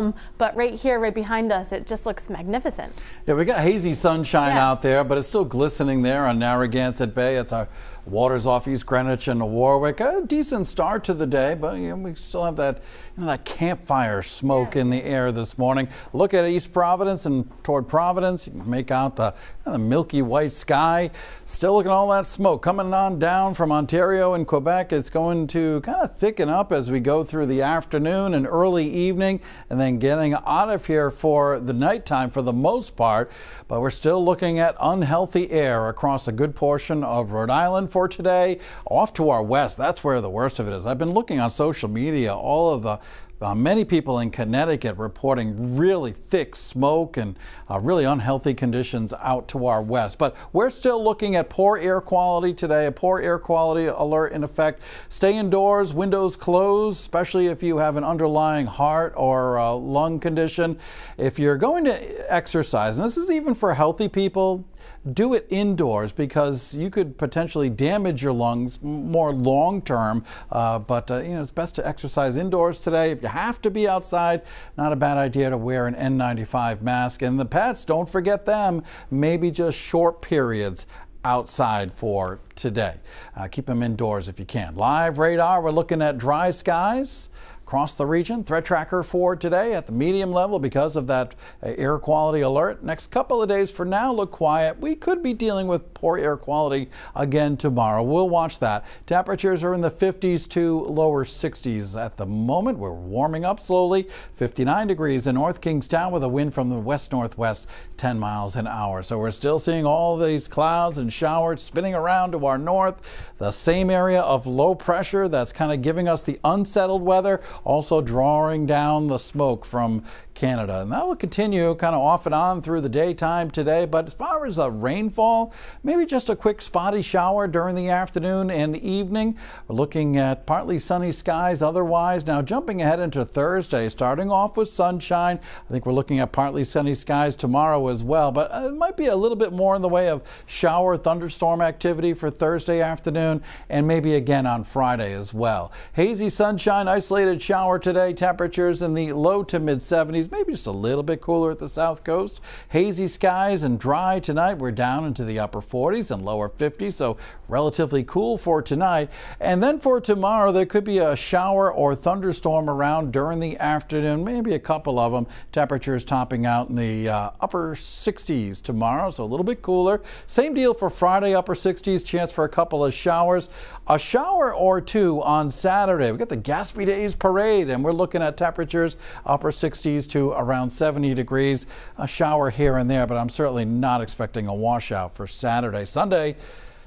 Um, but right here, right behind us, it just looks magnificent. Yeah, we got hazy sunshine Yeah. out there, but it's still glistening there on Narragansett Bay. It's our waters off East Greenwich and Warwick. A decent start to the day, but you know, we still have that, you know, that campfire smoke in the air this morning. Look at East Providence and toward Providence. You can make out the, you know, the milky white sky. Still looking at all that smoke coming on down from Ontario and Quebec. It's going to kind of thicken up as we go through the afternoon and early evening, and then getting out of here for the nighttime for the most part. But we're still looking at unhealthy air across a good portion of Rhode Island for today. Off to our west, that's where the worst of it is. I've been looking on social media, all of the uh, many people in Connecticut reporting really thick smoke and uh, really unhealthy conditions out to our west. But we're still looking at poor air quality today, a poor air quality alert in effect. Stay indoors, windows closed, especially if you have an underlying heart or uh, lung condition. If you're going to exercise, and this is even for healthy people, do it indoors because you could potentially damage your lungs more long term. Uh, but uh, you know it's best to exercise indoors today. If you have to be outside, not a bad idea to wear an N95 mask. And the pets, don't forget them. Maybe just short periods outside for today. Uh, keep them indoors if you can. Live radar, we're looking at dry skies across the region. Threat tracker for today at the medium level because of that uh, air quality alert. Next couple of days for now look quiet. We could be dealing with poor air quality again tomorrow. We'll watch that. Temperatures are in the 50s to lower 60s at the moment. We're warming up slowly. 59 degrees in North Kingstown with a wind from the west northwest 10 miles an hour. So we're still seeing all these clouds and showers spinning around to our north. The same area of low pressure that's kind of giving us the unsettled weather also drawing down the smoke from Canada. And that will continue kind of off and on through the daytime today. But as far as a rainfall, maybe just a quick spotty shower during the afternoon and evening. We're looking at partly sunny skies otherwise. Now jumping ahead into Thursday, starting off with sunshine. I think we're looking at partly sunny skies tomorrow as well. But uh, it might be a little bit more in the way of shower thunderstorm activity for Thursday afternoon and maybe again on Friday as well. Hazy sunshine, isolated shower today. Temperatures in the low to mid 70s maybe just a little bit cooler at the south coast. Hazy skies and dry tonight. We're down into the upper 40s and lower 50s, so relatively cool for tonight. And then for tomorrow, there could be a shower or thunderstorm around during the afternoon, maybe a couple of them. Temperatures topping out in the uh, upper 60s tomorrow, so a little bit cooler. Same deal for Friday, upper 60s, chance for a couple of showers. A shower or two on Saturday. We got the Gaspee Days Parade, and we're looking at temperatures upper 60s to around 70 degrees. A shower here and there, but I'm certainly not expecting a washout for Saturday. Sunday,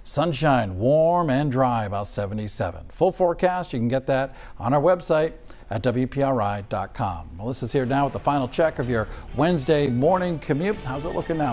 sunshine, warm and dry, about 77. Full forecast, you can get that on our website at WPRI.com. Melissa's here now with the final check of your Wednesday morning commute. How's it looking now?